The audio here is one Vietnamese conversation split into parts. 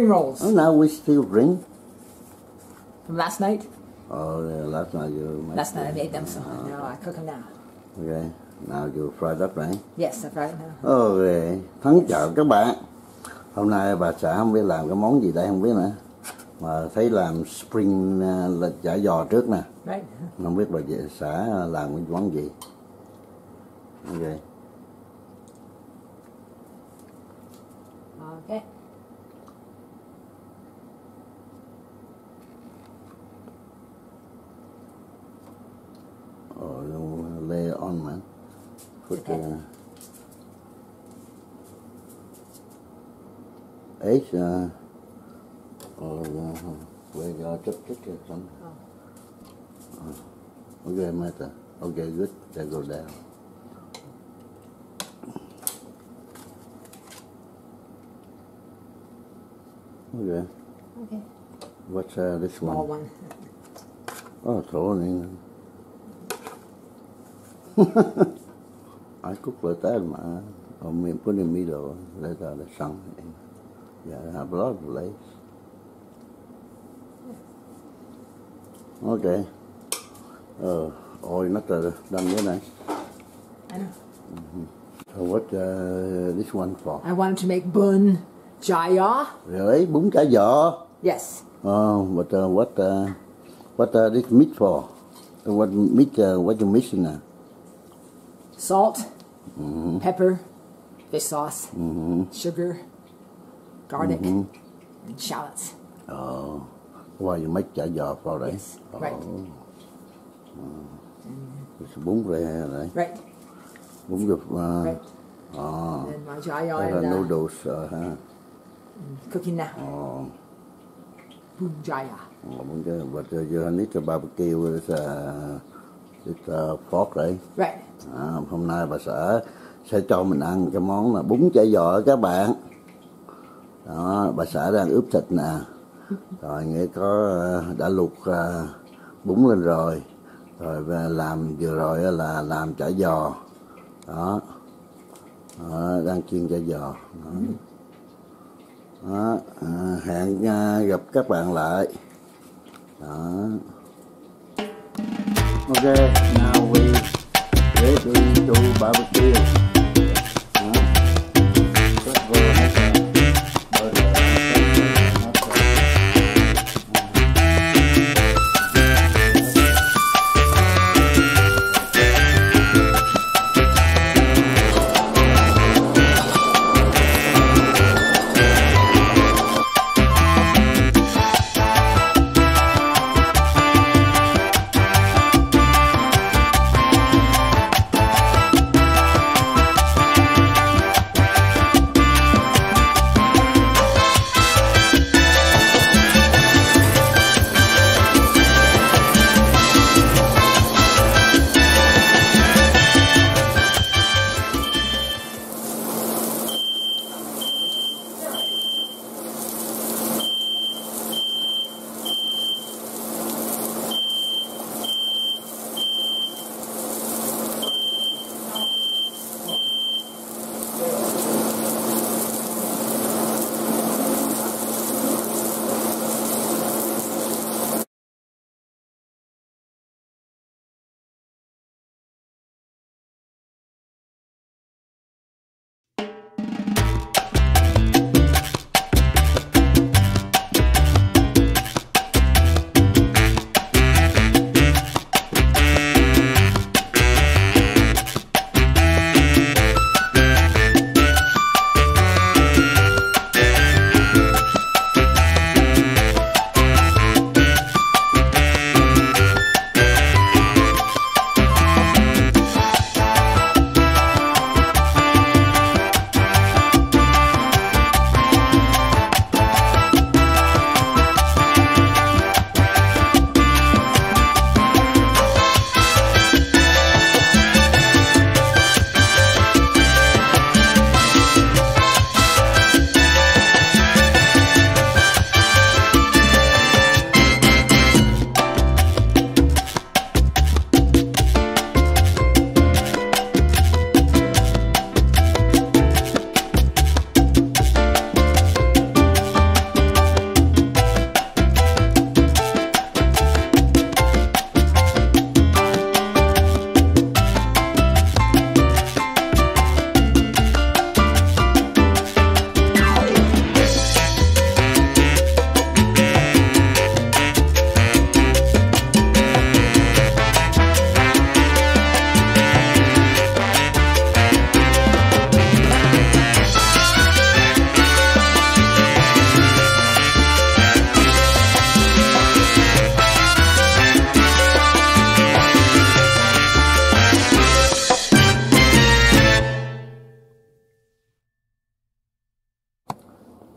Spring rolls Oh, now we still drink. from last night. Oh, yeah, last night you made Last night I made them, so now I cook them now. Okay, now you fry that right? Yes, I fried now. Ok, Thắng chào các bạn Hôm nay bà xã không biết làm cái món gì đây không biết nữa Mà thấy làm spring à, là chả giò trước nè Right? Không biết bà xã làm cái món gì Ok Put Okay. the eggs uh, or uh, where you chop chop chop some. Uh, okay, matter. Okay, good. They go down. Okay. Okay. What's uh, this Small one? one. Oh, throw it in. I cook like that, man. I mean, put in middle, let out the sun. Yeah, I have a lot of lace. Okay. Uh, oil not uh, done yet, eh? I know. So what uh, this one for? I wanted to make bun jaya. Really? Bún chả giò? Yes. Oh, but uh, what uh, what uh, this meat for? What meat? Uh, what you missing? Uh? Salt, pepper, fish sauce, sugar, garlic, and shallots. Oh, why you make chả giò for đấy? Yes, right. It's bún đấy, Right. bún được uh, Right. oh, And my jaya hay là and uh, noodles uh, ha. cooking now. Oh, Bun jaya. oh, bún chả, but uh, you need to barbecue with uh, with uh, pork đấy. Right. À, hôm nay bà xã sẽ cho mình ăn cái món là bún chả giò các bạn. Đó, bà xã đang ướp thịt nè. Rồi nghĩa có ờ, đã luộc ờ, bún lên rồi. Rồi làm vừa rồi là làm chả giò. Đó. Đó, đang chiên chả giò. Đó. Đó, à, hẹn à, gặp các bạn lại. Đó. Ok, now we ready to barbecue. Đó.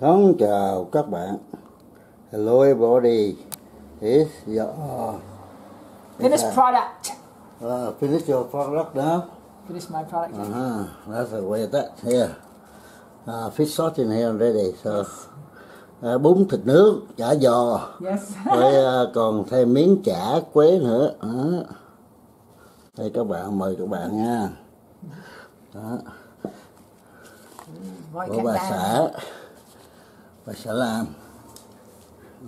Thân chào các bạn. Hello everybody. Is your Finished product. uh, finish your product now? Finish my product. Uh-huh. That's the way that here. Uh, fish sauce in here already. So uh, bún thịt nướng, chả giò, Yes. với uh, còn thêm miếng chả quế nữa. Đó. Đây các bạn mời các bạn nha. Đó. Của bà xã bà xã làm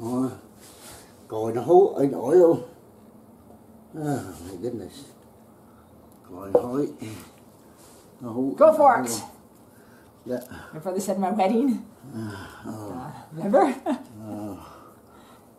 Đó. còi nó hú ở nổi luôn à, my goodness còi hối nó hú Go for it. yeah. My brother said my wedding. Uh, remember?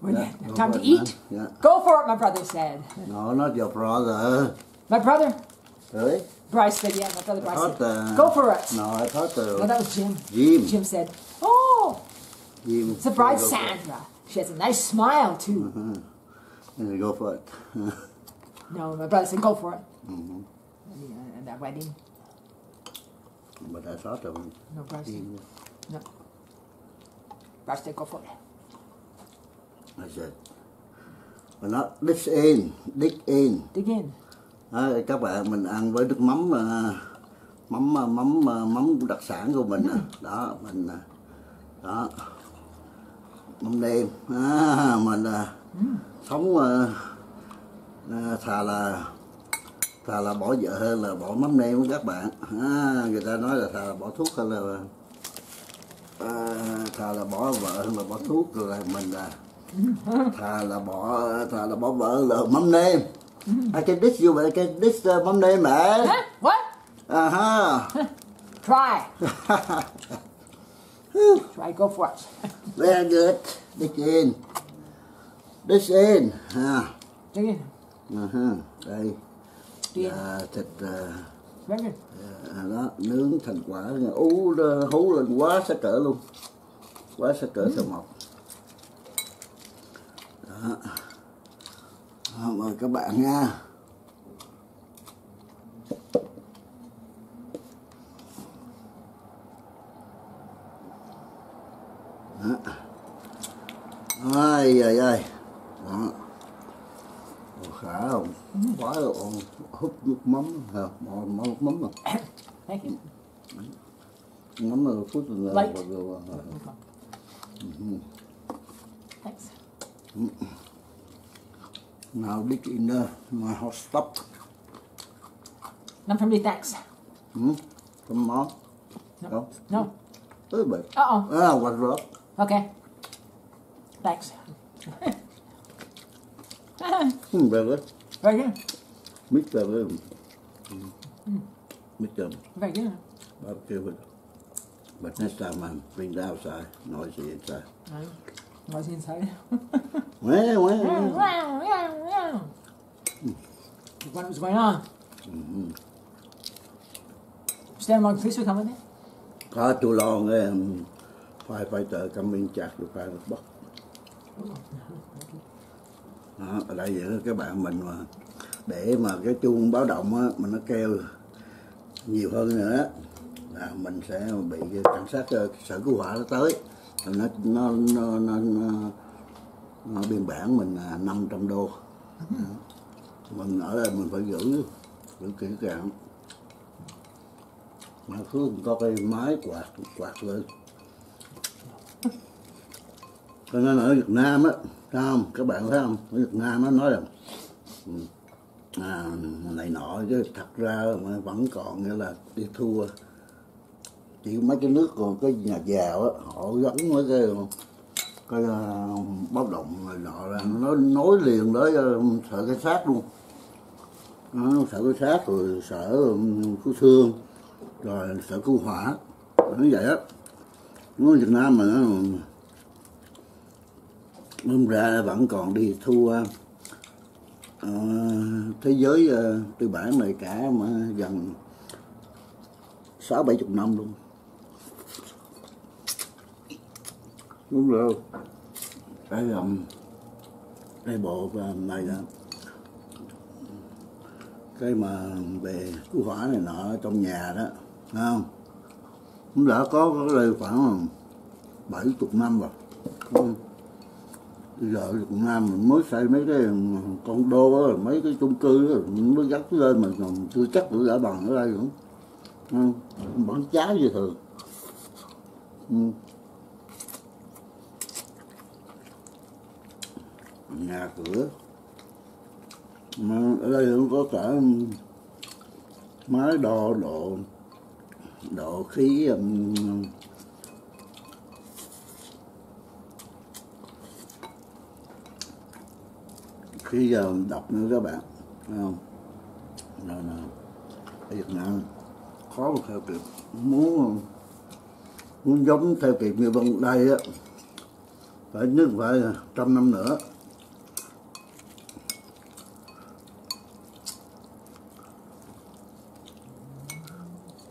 When Yeah, you- go time for to it, eat. Yeah. Go for it, my brother said. no not your brother My brother, really Bryce said, yeah, my brother Bryce said, uh, go for it. no I thought No, uh, that was Jim. Jim Jim said, oh, Jim it's the bride. Sandra. She has a nice smile, too. And you go for it No, my brother said, go for it. Mhm. Yeah, and that wedding. but I thought of No, Bryce said, Jim no. Bryce said, go for it. I said but not this in dig in Dig in. Đó, các bạn mình ăn với nước mắm à, mắm à, mắm à, mắm đặc sản của mình à. đó mình à, đó mắm nêm à, mình à, sống à, à, thà là thà là bỏ vợ hơn là bỏ mắm nêm các bạn à, người ta nói là thà là bỏ thuốc hơn là à, thà là bỏ vợ hơn là bỏ thuốc rồi là mình là thà là bỏ thà là bỏ vợ là mắm nêm I can dish you I can dish uh, mắm nêm man Huh? What? Aha. Try. Try, go for it. Very good. Dish in. Dish in. Ha. In. Uh-huh. Đây là thịt à, Very good. à, đó nướng thành quả ú hú lên quá sắc cỡ luôn quá sắc cỡ sao mọc đó. đó mời các bạn nha đó. ai ai ai đó Ồ, khá không quá rồi hút nước mắm hả mò mắm rồi Thank you. mắm là phút rồi Light. rồi Thanks. now dig in uh, my hot stuff None from me, thanks. hmm? come on No. no tới bậy Uh-oh. à quạt rớt Okay. Thanks. hmm, very good Very good. Mix very good mix um, Very good. barbecue with but next time I bring it outside noisy inside I was inside. well, well, well. it was going on. Stand along, police would come with me. có too long um, firefighter coming charge the fire box đó, ở đây đó, các bạn mình mà để mà cái chuông báo động á, mà nó kêu nhiều hơn nữa là mình sẽ bị cảnh sát ờ, sở cứu hỏa nó tới. Rồi nó nó nó nó, nó, nó biên bản mình là 500 đô. Mình ở đây mình phải giữ giữ kỹ càng. Mà cứ có cái máy quạt quạt lên. Cho nên ở Việt Nam á sao không? Các bạn thấy không? Ở Việt Nam nó nói là ừ, à, này nọ chứ thật ra mà vẫn còn nghĩa là đi thua. Chỉ mấy cái nước còn cái nhà giàu á họ gắn mấy cái cái uh, báo động này nọ ra nó nối liền tới uh, ờ, sợ cái sát luôn. Đó, sợ cái sát rồi sợ um, cứu thương rồi sợ cứu hỏa. Nó vậy á. Nó Việt Nam mà nó Đúng ra vẫn còn đi thua ờ, thế giới ờ, tư bản này cả mà gần sáu bảy chục năm luôn. Đúng rồi. Cái um, cái bộ ờ, này là cái mà về cứu hỏa này nọ trong nhà đó thấy không? Cũng đã có có đây khoảng bảy chục năm rồi bây giờ Việt Nam mình mới xây mấy cái ừ, con đô đó, mấy cái chung cư á, mới dắt lên mà còn chưa chắc được đã bằng ở đây nữa ừ. vẫn cháy như thường ừ. nhà cửa mà ở đây cũng có cả ừ, máy đo độ độ khí um, khi giờ đọc nữa các bạn thấy không? Rồi nè Việt Nam khó mà theo kịp, muốn muốn giống theo kịp như vân đây á, phải nhất phải trăm năm nữa.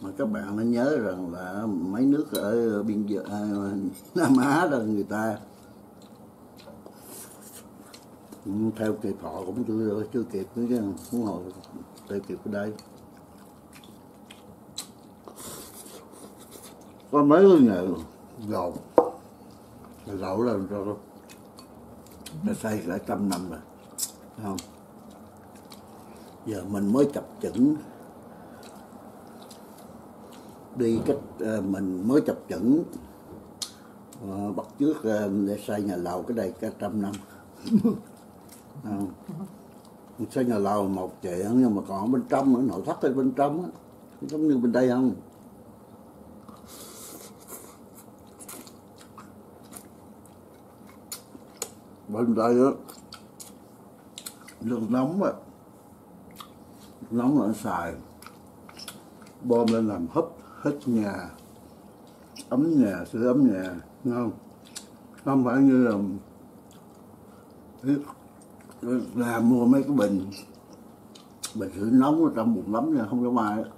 Mà các bạn nên nhớ rằng là mấy nước ở biên giới à, Nam Á là người ta theo kịp họ cũng chưa chưa kịp nữa chứ muốn họ theo kịp ở đây có mấy cái nghề gầu gầu là cho nó xây lại trăm năm rồi Thấy không? Giờ mình mới chập chững đi cách ờ, mình mới chập chững uh, bắt trước ờ, để xây nhà lầu cái đây cả trăm năm. không? xây nhà lầu một chuyện nhưng mà còn bên trong nữa, nội thất ở bên trong á. Giống như bên đây không? Bên đây á, nước nóng á. Nóng là xài bom lên làm hấp hết nhà. Ấm nhà sửa ấm nhà không? Không phải như là là mua mấy cái bình bình sưởi nóng ở trong bụng lắm nha, không có mai đó.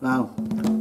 Không?